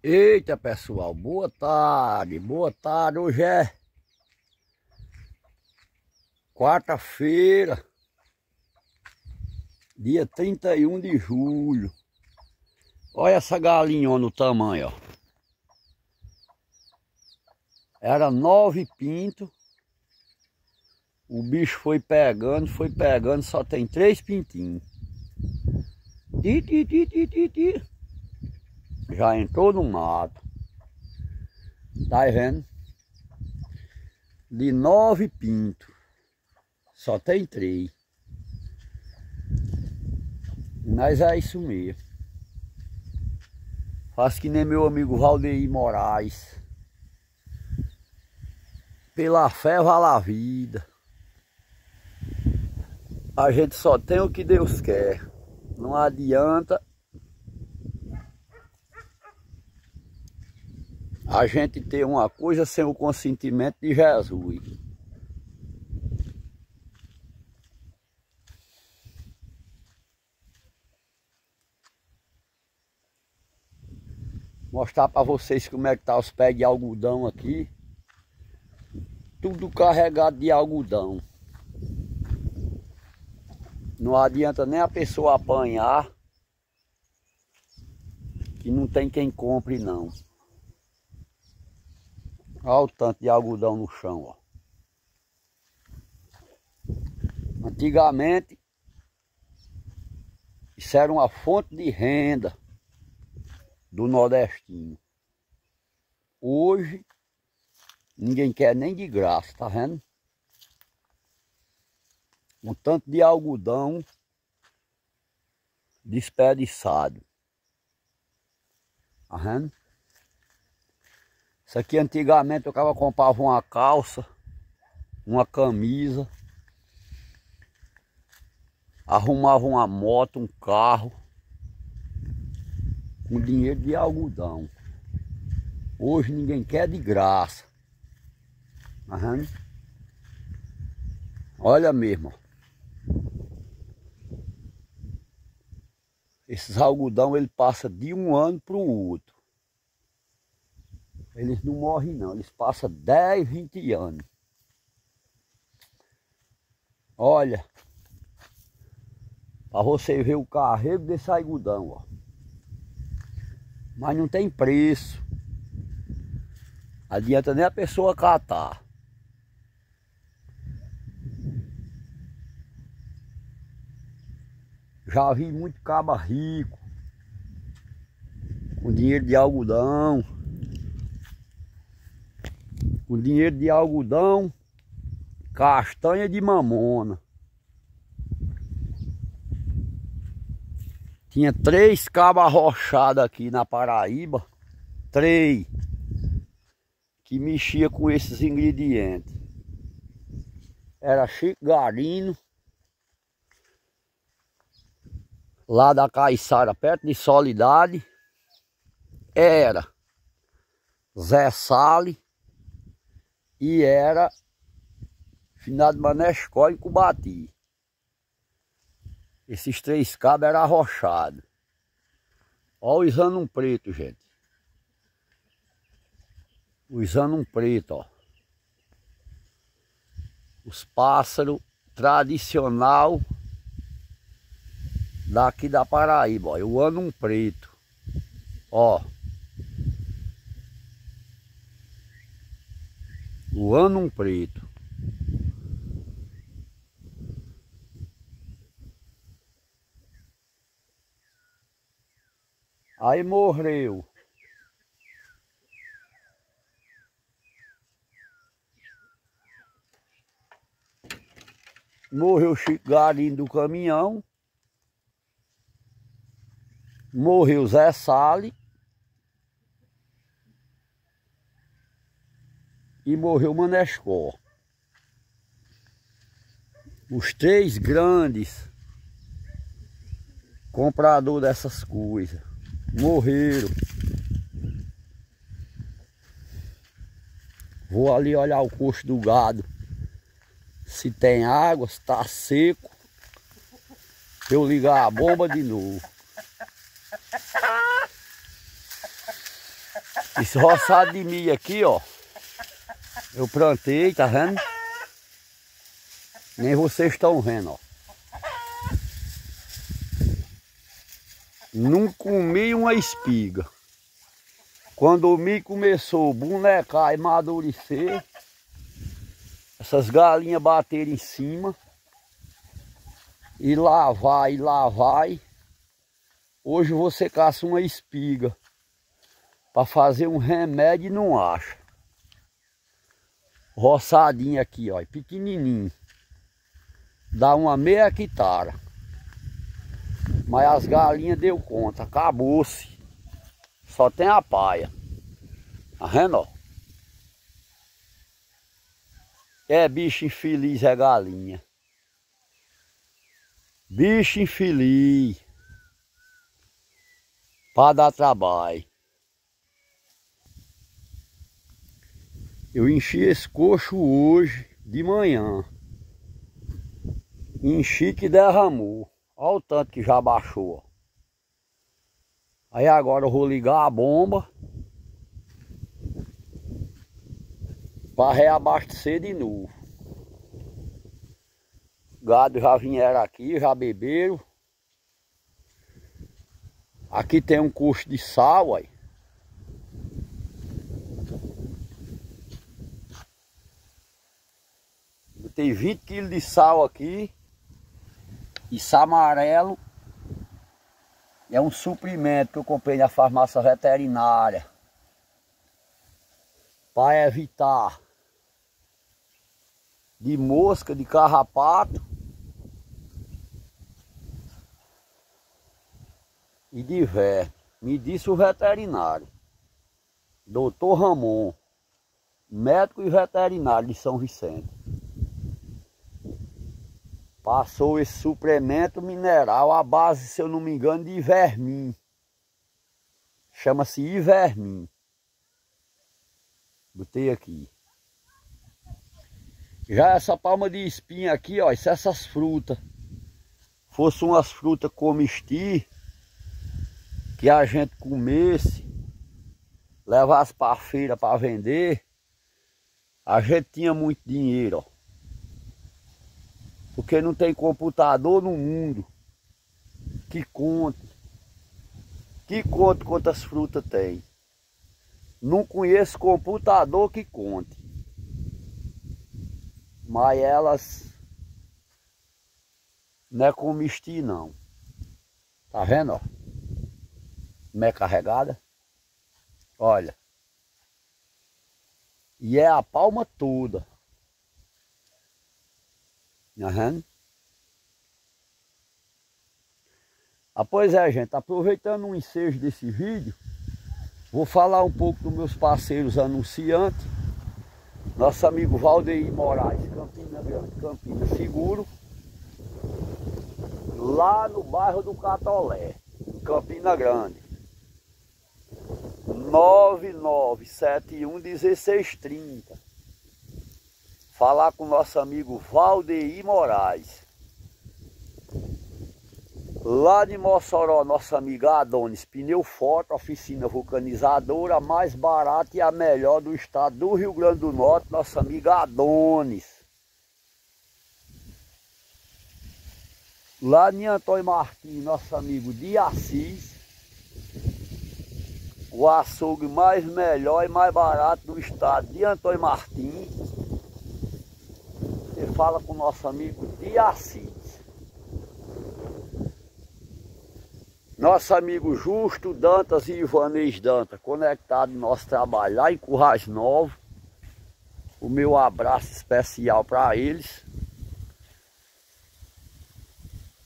Eita pessoal, boa tarde, boa tarde, hoje é quarta-feira, dia 31 de julho. Olha essa galinha no tamanho, ó. Era nove pintos, o bicho foi pegando, foi pegando, só tem três pintinhos. Ti, ti, ti, ti, ti, já entrou no mato. Tá vendo? De nove pintos. Só tem três. Mas é isso mesmo. Faz que nem meu amigo Valdeir Moraes. Pela fé vale a vida. A gente só tem o que Deus quer. Não adianta a gente ter uma coisa sem o consentimento de Jesus. Mostrar para vocês como é que tá os pés de algodão aqui. Tudo carregado de algodão. Não adianta nem a pessoa apanhar que não tem quem compre não. Olha o tanto de algodão no chão, ó. Antigamente, isso era uma fonte de renda do nordestino. Hoje, ninguém quer nem de graça, tá vendo? Um tanto de algodão desperdiçado. Tá vendo? Isso aqui antigamente eu acaba comprava uma calça, uma camisa, arrumava uma moto, um carro, com dinheiro de algodão. Hoje ninguém quer de graça. Olha mesmo. Esses algodão ele passa de um ano para o outro. Eles não morrem não, eles passam 10, 20 anos. Olha, para você ver o carrego desse algodão, ó. Mas não tem preço. Adianta nem a pessoa catar. Já vi muito caba rico, com dinheiro de algodão com dinheiro de algodão, castanha de mamona. Tinha três cabas arrochadas aqui na Paraíba, três, que mexia com esses ingredientes. Era Chico Garino, lá da Caiçara, perto de Solidade. Era Zé Sale e era finado Manescó em Cubati. Esses três cabos eram arrochados. Olha o um preto, gente. Usando um preto, ó. Os pássaros tradicional daqui da Paraíba, ó. Ando um preto. Ó. o ano preto. Aí morreu. Morreu o Galinho do caminhão. Morreu Zé Sale. E morreu Manescó. Os três grandes compradores dessas coisas morreram. Vou ali olhar o coxo do gado. Se tem água, se está seco. Eu ligar a bomba de novo. Esse roçado de milho aqui, ó. Eu plantei, tá vendo? Nem vocês estão vendo, ó. Não comi uma espiga. Quando o milho começou a bonecar e amadurecer, essas galinhas bateram em cima, e lá vai, lá vai. Hoje você caça uma espiga para fazer um remédio e não acha. Roçadinho aqui, ó, pequenininho. Dá uma meia hectare. Mas as galinhas deu conta, acabou-se. Só tem a paia. Tá vendo? É bicho infeliz é galinha. Bicho infeliz. Para dar trabalho. Eu enchi esse coxo hoje de manhã. Enchi que derramou. Olha o tanto que já baixou. Aí agora eu vou ligar a bomba. Para reabastecer de novo. Gado já vieram aqui, já beberam. Aqui tem um coxo de sal aí. Tem 20 quilos de sal aqui. Isso amarelo. É um suprimento que eu comprei na farmácia veterinária. Para evitar de mosca, de carrapato. E de vé. Me disse o veterinário. Doutor Ramon. Médico e veterinário de São Vicente passou esse suplemento mineral à base, se eu não me engano, de vermim. Chama-se ivermim. Botei aqui. Já essa palma de espinha aqui, ó, se essas frutas fossem umas frutas comestíveis, que a gente comesse, levasse para feira para vender, a gente tinha muito dinheiro, ó. Porque não tem computador no mundo que conte. Que conte quantas frutas tem. Não conheço computador que conte. Mas elas não é comestir não. Tá vendo, ó? Como é carregada? Olha. E é a palma toda. Uhum. Ah, pois é, gente, aproveitando o ensejo desse vídeo, vou falar um pouco dos meus parceiros anunciantes. Nosso amigo Valdeir Moraes, Campina Grande, Campina Seguro. Lá no bairro do Catolé, Campina Grande. 9971 1630 falar com nosso amigo Valdeir Moraes. Lá de Mossoró, nossa amiga Adonis, pneu forte, oficina vulcanizadora, mais barata e a melhor do estado do Rio Grande do Norte, nossa amiga Adonis. Lá de Antônio Martins, nosso amigo de Assis, o açougue mais melhor e mais barato do estado de Antônio Martins fala com o nosso amigo de Assis. Nosso amigo Justo Dantas e Ivanês Dantas, conectado no nosso trabalho lá em Currais Novo. O meu abraço especial para eles.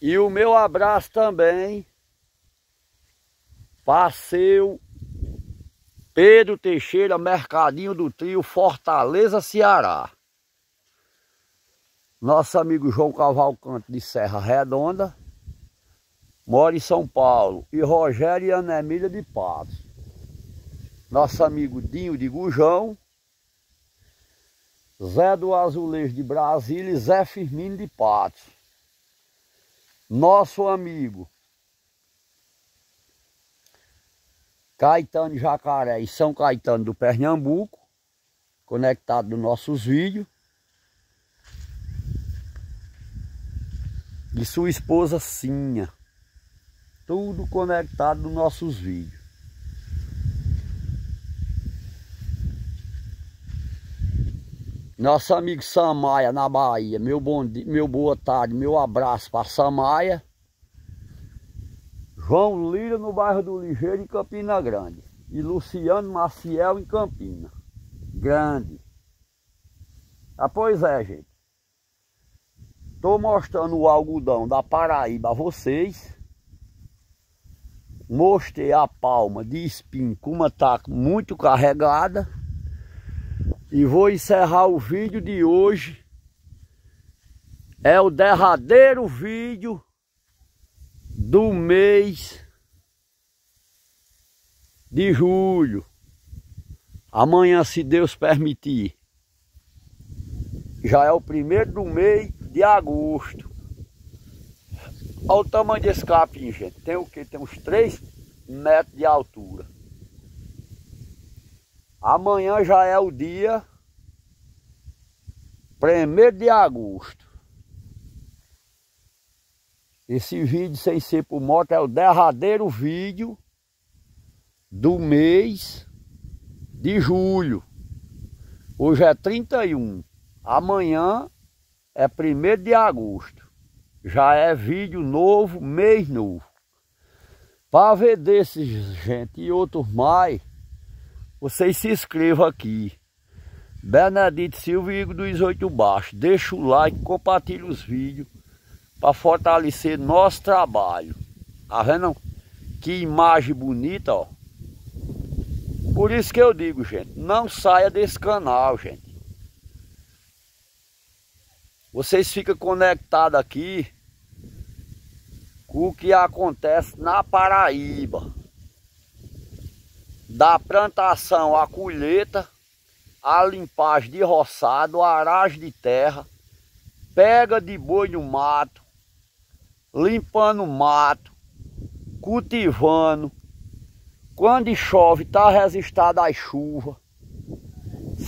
E o meu abraço também para seu Pedro Teixeira, Mercadinho do Trio, Fortaleza, Ceará. Nosso amigo João Cavalcante de Serra Redonda, mora em São Paulo. E Rogério e Ana Emília de Patos. Nosso amigo Dinho de Gujão. Zé do Azulejo de Brasília e Zé Firmino de Patos. Nosso amigo Caetano Jacaré e São Caetano do Pernambuco, conectado nos nossos vídeos. E sua esposa Sinha. Tudo conectado nos nossos vídeos. Nosso amigo Samaia na Bahia, meu, bom dia, meu boa tarde, meu abraço para Samaia. João Lira no bairro do Ligeiro, em Campina Grande. E Luciano Maciel em Campina. Grande. Ah, pois é, gente. Estou mostrando o algodão da Paraíba a vocês. Mostrei a palma de espinho uma taca muito carregada. E vou encerrar o vídeo de hoje. É o derradeiro vídeo do mês de julho. Amanhã, se Deus permitir, já é o primeiro do mês de agosto. Olha o tamanho desse capim, gente. Tem o que? Tem uns 3 metros de altura. Amanhã já é o dia 1 de agosto. Esse vídeo sem ser por moto é o derradeiro vídeo do mês de julho. Hoje é 31. Amanhã é 1 de agosto. Já é vídeo novo, mês novo. Para ver desses, gente, e outros mais, vocês se inscrevam aqui. Benedito Silva e Igor do 18 Baixo. Deixa o like, compartilhe os vídeos para fortalecer nosso trabalho. Tá vendo? Que imagem bonita, ó. Por isso que eu digo, gente, não saia desse canal, gente. Vocês ficam conectados aqui com o que acontece na Paraíba. Da plantação à colheita, a limpagem de roçado, a aragem de terra, pega de boi no mato, limpando o mato, cultivando. Quando chove, está resistado à chuva.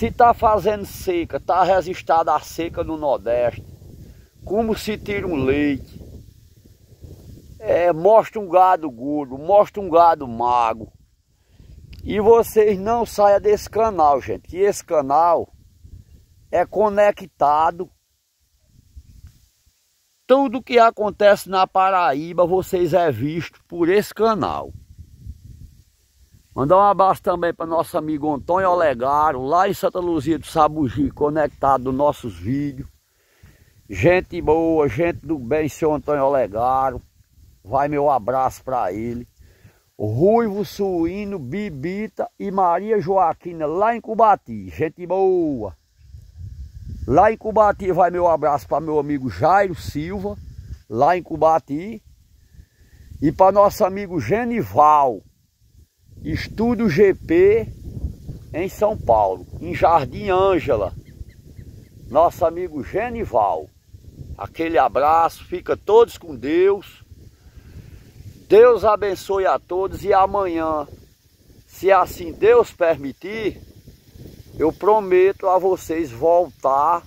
Se está fazendo seca, está resistado à seca no Nordeste. Como se tira um leite. É, mostra um gado gordo, mostra um gado mago. E vocês não saiam desse canal, gente. Que esse canal é conectado tudo que acontece na Paraíba, vocês é visto por esse canal. Mandar um abraço também para nosso amigo Antônio Olegaro, lá em Santa Luzia do Sabugi, conectado nos nossos vídeos. Gente boa, gente do bem, seu Antônio Olegaro. Vai meu abraço para ele. Ruivo Suíno, Bibita e Maria Joaquina, lá em Cubati. Gente boa. Lá em Cubati vai meu abraço para meu amigo Jairo Silva, lá em Cubati. E para nosso amigo Genival, Estúdio GP em São Paulo, em Jardim Ângela. Nosso amigo Genival. Aquele abraço, fica todos com Deus. Deus abençoe a todos e amanhã, se assim Deus permitir, eu prometo a vocês voltar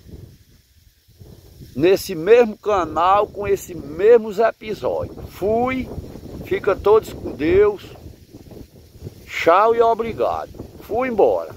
nesse mesmo canal com esses mesmos episódios. Fui, fica todos com Deus. Tchau e obrigado. Fui embora.